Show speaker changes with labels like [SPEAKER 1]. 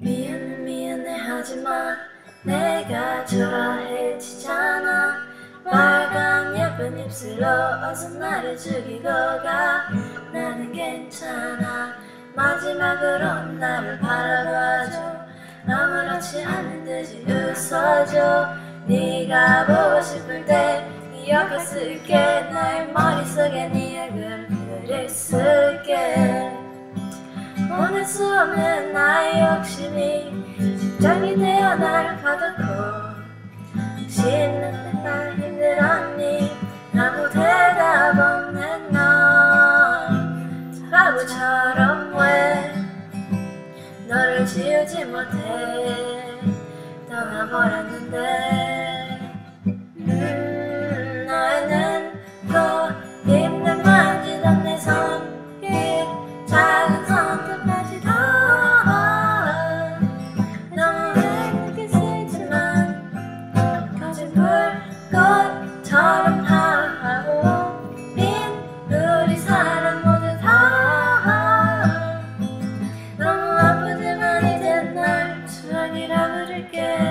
[SPEAKER 1] 미안해 미안해 하지마. 내가 초라해지잖아. 빨간 예쁜 입술로 어서 나를 죽이고 가. 나는 괜찮아. 마지막으로 나를 바라봐줘. 아무렇지 않은 듯이 웃어줘. 네가 보고 싶을 때수 있게. 나의 머릿속에 네 얼굴 그릴 수 수 없는 나의 욕심이 집정이 되어 날 가득고 씻는 내가 힘들었니? 아무 대답 없는 너 바보처럼 왜 너를 지우지 못해? 떠나버렸는데 불꽃처럼 하고 빈 우리 사랑 모두 다. 너무 아프지만 이제 널 추억이라 부를게